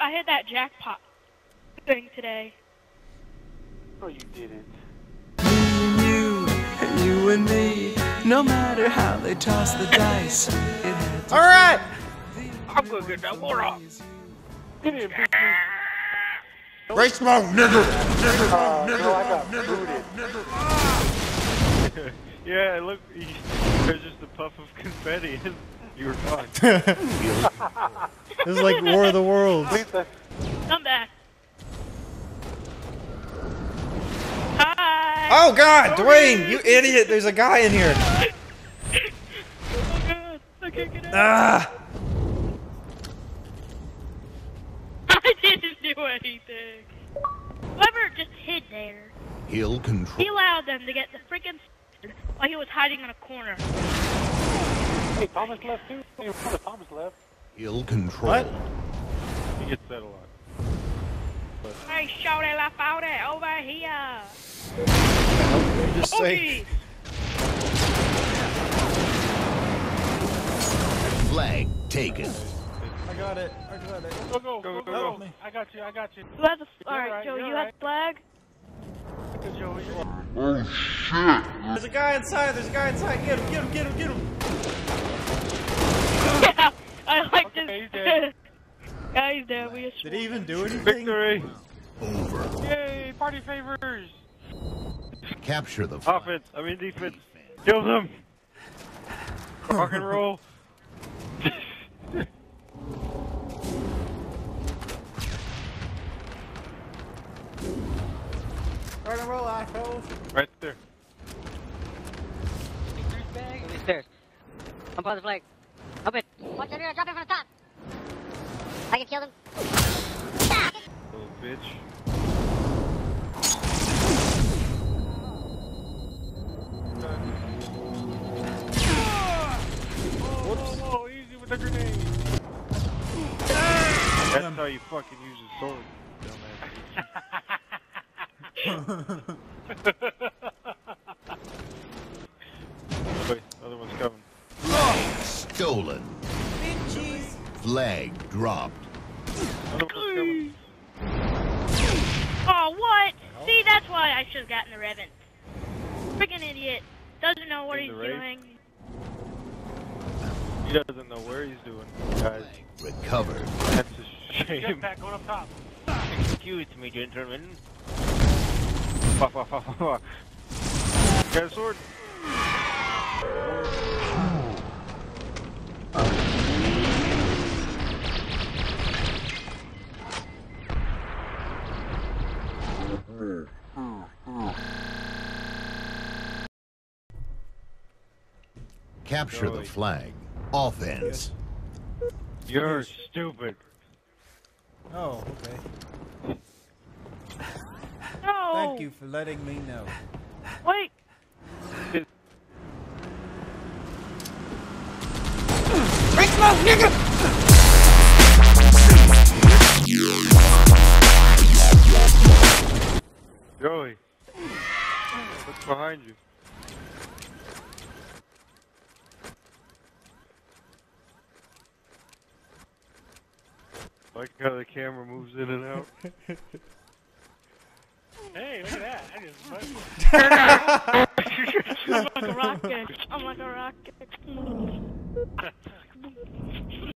I hit that jackpot thing today. No, you didn't. You, you and me, no matter how they toss the dice, it had to All right. I'm gonna get that water off. Get in, bitch. Race mode, nigga. Uh, no, I got booted. Yeah, look, he, there's just a puff of confetti. and you were gone. This is like War of the Worlds. Come back. Hi. Oh God, Dwayne, you idiot! There's a guy in here. Oh god, I can't get out. Ah. I didn't do anything. Whoever just hid there, He'll he allowed them to get the freaking while he was hiding in a corner. Hey, Thomas left too. Hey, Thomas left. He'll control. What? he gets that a lot. But... Hey, shorty la fouty, over here. You just say. Flag taken. I got it. I got it. Go, go, Go, go, go, go. go. I got you, I got you. Who has the You're Alright, right, Joe, you're right. have the flag? Good, shit! There's a guy inside. There's a guy inside. Get him. Get him. Get him. Get him. Yeah, I like Okay, this. he's dead. yeah, he's dead. We just Did he even do anything? Victory! Over. Yay, party favors. Capture the flag. Offense, I mean defense. Kill them! Rock and roll! Rock and roll, assholes. Right there. Stairs. Jump on the flag. Up it. Watch out here, drop it from the top. I can kill them. Little bitch. Whoa, whoa, easy with the grenade. That's how you fucking use a sword. Wait, other one's coming. Stolen. Flag dropped. Other one's coming. Oh, what? See, that's why I should have gotten the Revan. Freaking idiot. Doesn't know what In he's doing. He doesn't know where he's doing, guys. Recovered. That's a shame. Jetpack going up top. Excuse me, gentlemen. Fuck, fuck, fuck, fuck, fuck. Got a sword? Capture the Joey. flag. Offense. You're stupid. Oh, okay. No. Thank you for letting me know. Wait. Joey. What's behind you? Like how the camera moves in and out. Hey, look at that. I just I'm like a rocket. I'm like a rocket.